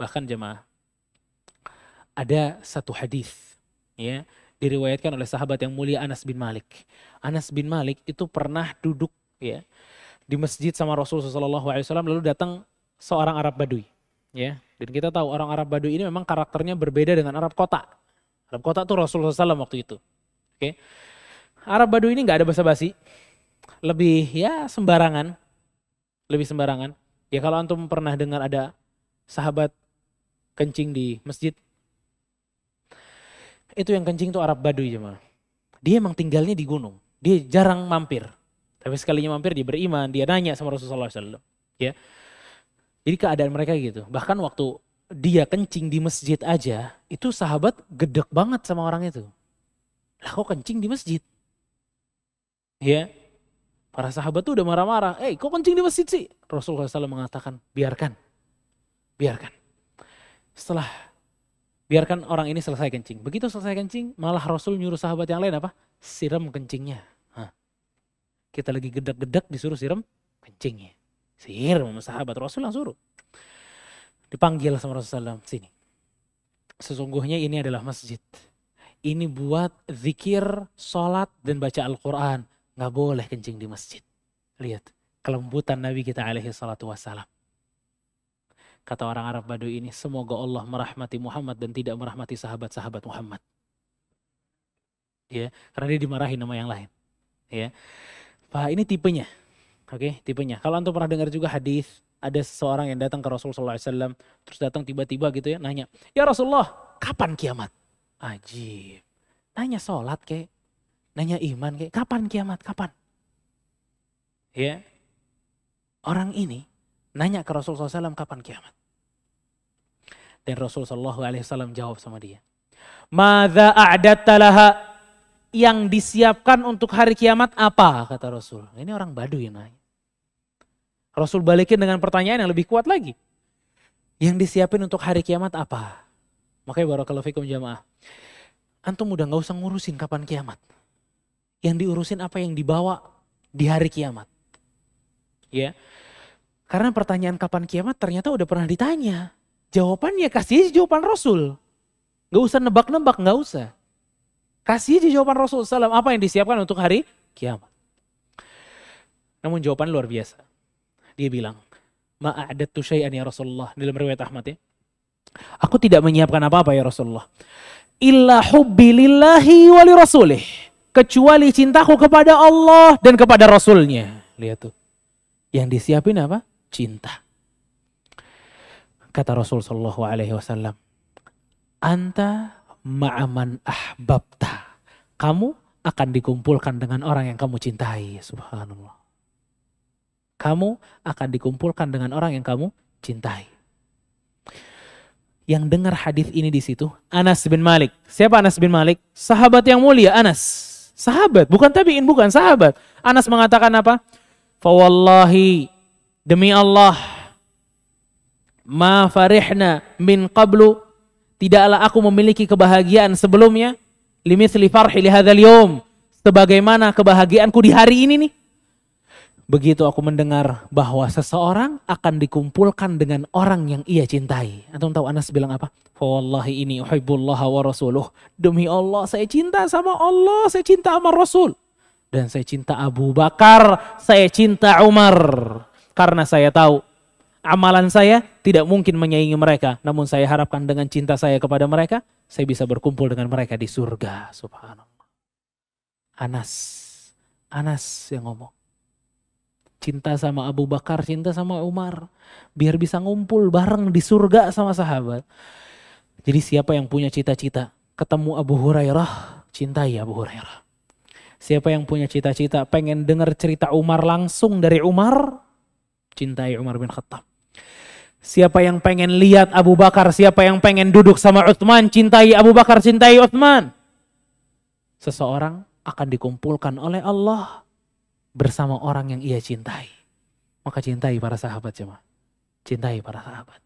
Bahkan jemaah ada satu hadis ya diriwayatkan oleh sahabat yang mulia Anas bin Malik. Anas bin Malik itu pernah duduk ya di masjid sama Rasulullah SAW lalu datang seorang Arab Badui ya dan kita tahu orang Arab Badui ini memang karakternya berbeda dengan Arab kota. Arab kota tuh Rasulullah SAW waktu itu. Oke. Arab Badui ini nggak ada basa-basi, lebih ya sembarangan, lebih sembarangan. Ya kalau antum pernah dengar ada sahabat kencing di masjid, itu yang kencing tuh Arab Badui cuma. Dia emang tinggalnya di gunung, dia jarang mampir. Tapi sekalinya mampir dia beriman, dia nanya sama Rasulullah SAW. Ya, jadi keadaan mereka gitu. Bahkan waktu dia kencing di masjid aja, itu sahabat gedek banget sama orang itu. Lah kok kencing di masjid? Ya, para sahabat tuh udah marah-marah. Eh, kok kencing di masjid sih? Rasulullah SAW mengatakan, biarkan. Biarkan. Setelah biarkan orang ini selesai kencing. Begitu selesai kencing, malah Rasul nyuruh sahabat yang lain apa? Siram kencingnya. Hah. Kita lagi gedek-gedek disuruh siram kencingnya. Sihir sama sahabat Rasul yang suruh. Dipanggil sama Rasulullah sini. Sesungguhnya ini adalah masjid. Ini buat zikir, sholat, dan baca Al-Quran. Nggak boleh kencing di masjid. Lihat, kelembutan Nabi kita alaihi salatu wassalam. Kata orang Arab Baduy ini, semoga Allah merahmati Muhammad dan tidak merahmati sahabat-sahabat Muhammad. Ya, karena dia dimarahi nama yang lain. Ya. Pak, ini tipenya. Oke, okay, tipenya. Kalau antum pernah dengar juga hadis ada seseorang yang datang ke Rasulullah SAW, terus datang tiba-tiba gitu ya, nanya, ya Rasulullah, kapan kiamat? Ajib. Nanya sholat kayak, nanya iman kayak, kapan kiamat? Kapan? Ya, orang ini nanya ke Rasulullah SAW kapan kiamat. Dan Rasulullah SAW jawab sama dia, Mada a'dat talaha yang disiapkan untuk hari kiamat apa? Kata Rasul. Ini orang Badu yang nanya. Rasul balikin dengan pertanyaan yang lebih kuat lagi. Yang disiapin untuk hari kiamat apa? Makanya barakallahu fikum jamaah. Antum udah gak usah ngurusin kapan kiamat. Yang diurusin apa yang dibawa di hari kiamat. Ya. Karena pertanyaan kapan kiamat ternyata udah pernah ditanya. Jawabannya kasih aja jawaban Rasul. Gak usah nebak-nebak, gak usah. Kasih aja jawaban Rasul SAW apa yang disiapkan untuk hari kiamat. Namun jawaban luar biasa. Dia bilang, ma'adatu syai'an ya Rasulullah. Dalam riwayat Ahmad ya. Aku tidak menyiapkan apa-apa ya Rasulullah. Illa hubbi lillahi rasulih. Kecuali cintaku kepada Allah dan kepada Rasulnya. Lihat tuh. Yang disiapin apa? Cinta. Kata Rasul Sallallahu Alaihi Wasallam, Anta ma'aman ahbabta. Kamu akan dikumpulkan dengan orang yang kamu cintai. Subhanallah kamu akan dikumpulkan dengan orang yang kamu cintai. Yang dengar hadis ini di situ Anas bin Malik. Siapa Anas bin Malik? Sahabat yang mulia Anas. Sahabat, bukan tabiin, bukan sahabat. Anas mengatakan apa? Fawallahi demi Allah ma farihna min qablu tidaklah aku memiliki kebahagiaan sebelumnya limithli farhi li hadzal yawm sebagaimana kebahagiaanku di hari ini nih Begitu aku mendengar bahwa seseorang akan dikumpulkan dengan orang yang ia cintai. Antum tahu Anas bilang apa? Wallahi ini uhibbullah wa rasuluh. Demi Allah saya cinta sama Allah, saya cinta sama Rasul. Dan saya cinta Abu Bakar, saya cinta Umar. Karena saya tahu amalan saya tidak mungkin menyaingi mereka. Namun saya harapkan dengan cinta saya kepada mereka, saya bisa berkumpul dengan mereka di surga. Subhanallah. Anas, Anas yang ngomong cinta sama Abu Bakar, cinta sama Umar. Biar bisa ngumpul bareng di surga sama sahabat. Jadi siapa yang punya cita-cita ketemu Abu Hurairah, cintai Abu Hurairah. Siapa yang punya cita-cita pengen dengar cerita Umar langsung dari Umar, cintai Umar bin Khattab. Siapa yang pengen lihat Abu Bakar, siapa yang pengen duduk sama Uthman, cintai Abu Bakar, cintai Uthman. Seseorang akan dikumpulkan oleh Allah bersama orang yang ia cintai. Maka cintai para sahabat jemaah. Cintai para sahabat.